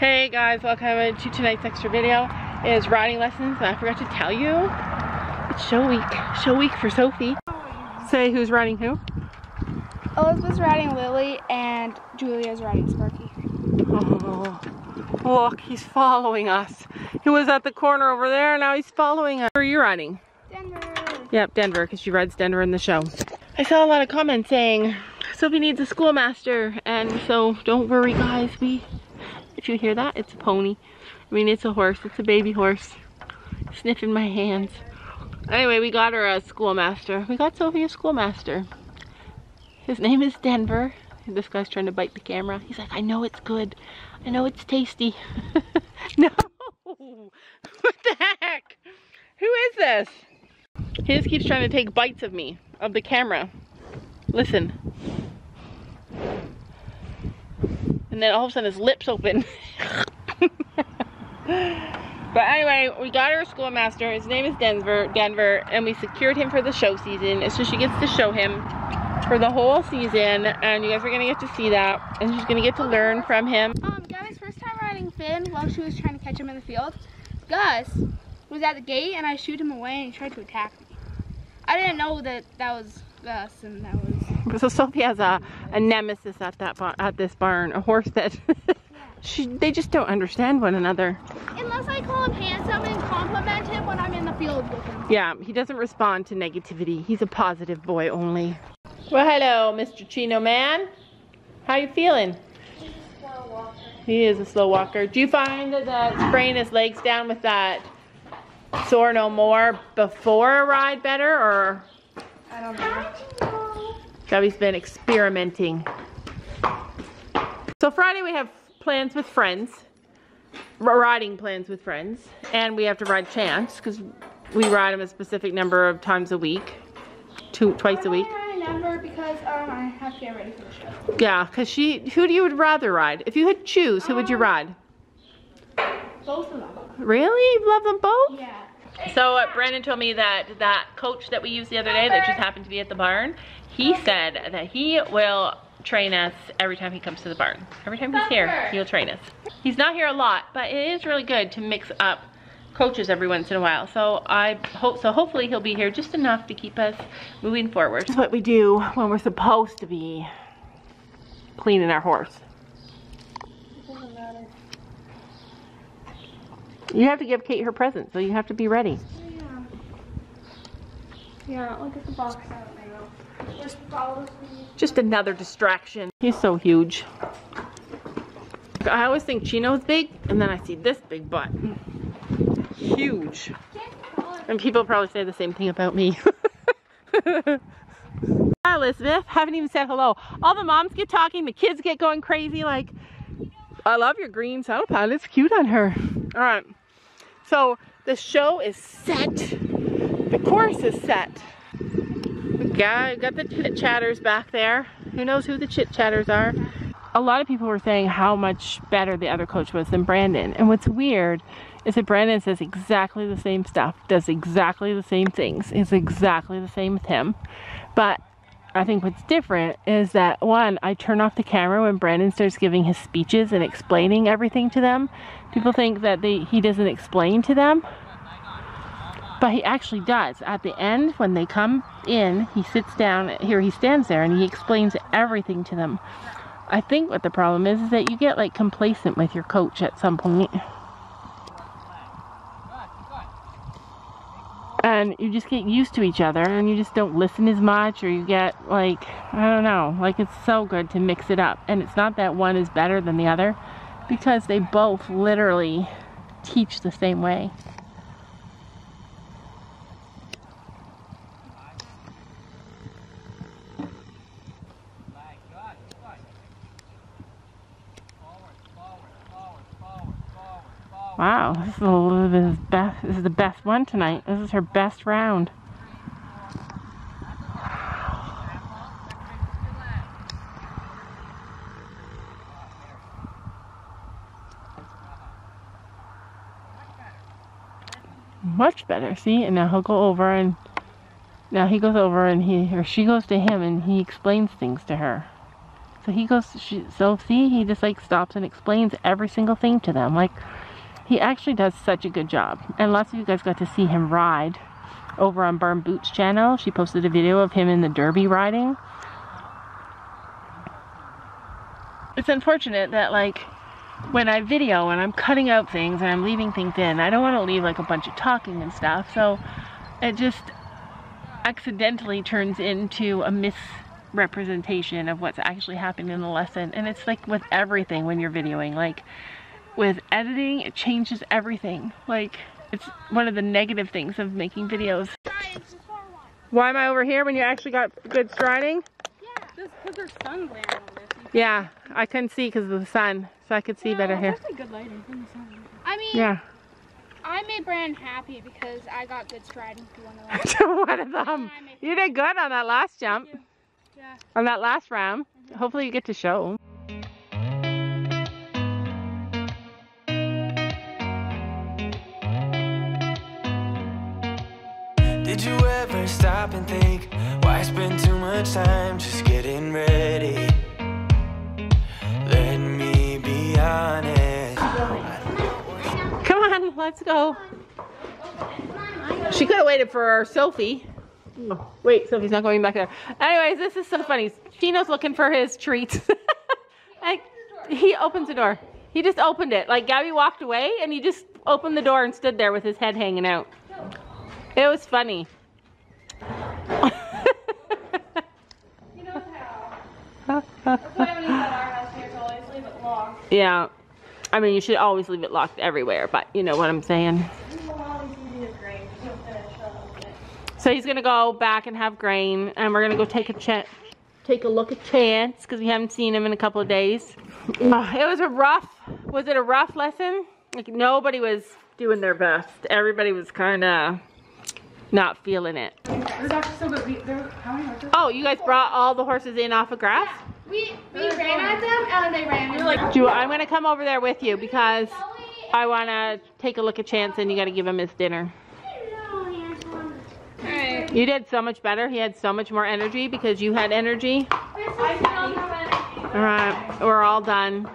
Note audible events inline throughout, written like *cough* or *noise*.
Hey guys, welcome to tonight's extra video. It is riding lessons and I forgot to tell you, it's show week. Show week for Sophie. Say who's riding who? Elizabeth's riding Lily and Julia's riding Sparky. Oh, look, he's following us. He was at the corner over there, and now he's following us. Where are you riding? Denver. Yep, Denver, because she rides Denver in the show. I saw a lot of comments saying, Sophie needs a schoolmaster, and so don't worry guys, we, if you hear that, it's a pony. I mean, it's a horse, it's a baby horse. Sniffing my hands. Anyway, we got her a schoolmaster. We got Sophie a schoolmaster. His name is Denver. This guy's trying to bite the camera. He's like, I know it's good. I know it's tasty. *laughs* no! What the heck? Who is this? He just keeps trying to take bites of me, of the camera. Listen. And then all of a sudden his lips open. but anyway, we got our schoolmaster. His name is Denver, Denver, and we secured him for the show season. So she gets to show him for the whole season, and you guys are gonna get to see that. And she's gonna get to learn from him. Um, Gabby's first time riding Finn while she was trying to catch him in the field. Gus was at the gate and I shoot him away and he tried to attack me. I didn't know that that was Gus and that was... *laughs* So Sophie has a, a nemesis at that bar, at this barn, a horse that *laughs* she, they just don't understand one another. Unless I call him handsome and compliment him when I'm in the field with him. Yeah, he doesn't respond to negativity. He's a positive boy only. Well, hello, Mr. Chino Man. How you feeling? He is a slow walker. Do you find that spraying his legs down with that Sore No More before a ride better, or I don't know. Gabby's been experimenting? So Friday we have plans with friends, riding plans with friends, and we have to ride Chance because we ride him a specific number of times a week, two twice a week. Remember because um, I have to get ready for the show. Yeah, because she, who do you would rather ride? If you had choose, who would you ride? Both of them. Really? You love them both? Yeah. So uh, Brandon told me that that coach that we used the other day that just happened to be at the barn, he said that he will train us every time he comes to the barn. Every time he's here, he'll train us. He's not here a lot, but it is really good to mix up coaches every once in a while. So I hope so hopefully he'll be here just enough to keep us moving forward. This is what we do when we're supposed to be cleaning our horse. Doesn't matter. You have to give Kate her present, so you have to be ready. Yeah. Yeah, look at the box out there. Just follows me. Just another distraction. He's so huge. I always think Chino's big, and then I see this big butt. Huge. And people probably say the same thing about me. *laughs* Hi, Elizabeth. Haven't even said hello. All the moms get talking, the kids get going crazy like, I love your green saddle pad. It's cute on her. All right. So the show is set. The course is set. Yeah, got the chit chatters back there. Who knows who the chit chatters are? A lot of people were saying how much better the other coach was than Brandon. And what's weird is that Brandon says exactly the same stuff, does exactly the same things, is exactly the same with him. But I think what's different is that one, I turn off the camera when Brandon starts giving his speeches and explaining everything to them. People think that they, he doesn't explain to them, but he actually does. At the end, when they come in, he sits down, here he stands there and he explains everything to them. I think what the problem is is that you get like complacent with your coach at some point. And you just get used to each other and you just don't listen as much or you get like, I don't know, like it's so good to mix it up. And it's not that one is better than the other because they both literally teach the same way. Wow, this is Elizabeth's best. This is the best one tonight. This is her best round. Much better. See, and now he'll go over and now he goes over and he or she goes to him and he explains things to her. So he goes, she, so see, he just like stops and explains every single thing to them. Like, he actually does such a good job. And lots of you guys got to see him ride over on Burn Boots channel. She posted a video of him in the Derby riding. It's unfortunate that like when I video and I'm cutting out things and I'm leaving things in, I don't want to leave like a bunch of talking and stuff. So it just accidentally turns into a misrepresentation of what's actually happening in the lesson. And it's like with everything when you're videoing, like with editing, it changes everything. Like it's one of the negative things of making videos. Why am I over here when you actually got good striding? Yeah, just because there's sun glaring on this. Yeah, I couldn't see because of the sun, so I could see better here. That's good lighting from the sun. I mean, Yeah. I made Brandon happy because I got good striding *laughs* to one of them. one of them. You did good on that last jump, Yeah. on that last round. Mm-hmm. Hopefully you get to show. Did you ever stop and think why I spend too much time just getting ready? Let me be honest. Come on, let's go. She could have waited for Sophie. Wait, Sophie's not going back there. Anyways, this is so funny. Chino's looking for his treats. *laughs* like, he opens the door. He just opened it. Like, Gabby walked away and he just opened the door and stood there with his head hanging out. It was funny. He knows how. That's why when he's at our house, we have to always leave it locked. Yeah. I mean, you should always leave it locked everywhere, but you know what I'm saying. So he's gonna go back and have grain, and we're gonna go take a ch- take a look at Chance because we haven't seen him in a couple of days. Uh, it was a rough. Was it a rough lesson? Like nobody was doing their best. Everybody was kind of not feeling it. There's actually so good. We, there, how many horses? Oh, you guys brought all the horses in off of grass? We, we ran at them and they ran. We were like, Do I'm gonna come over there with you because I wanna take a look at Chance, and you gotta give him his dinner. alright. You did so much better. He had so much more energy because you had energy. All right, we're all done.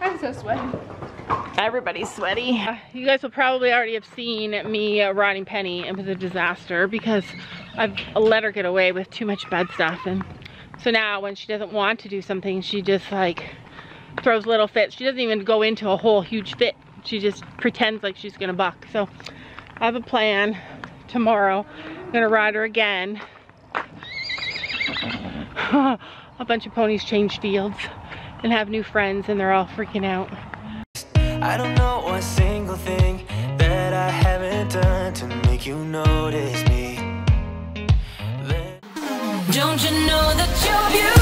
I'm so sweaty. Everybody's sweaty. You guys will probably already have seen me uh, riding Penny. It was a disaster because I've let her get away with too much bad stuff. And so now when she doesn't want to do something, she just like throws little fits. She doesn't even go into a whole huge fit. She just pretends like she's gonna buck. So I have a plan tomorrow. I'm gonna ride her again. *laughs* a bunch of ponies change fields and have new friends and they're all freaking out. I don't know one single thing that I haven't done to make you notice me. Let- Don't you know that you're beautiful?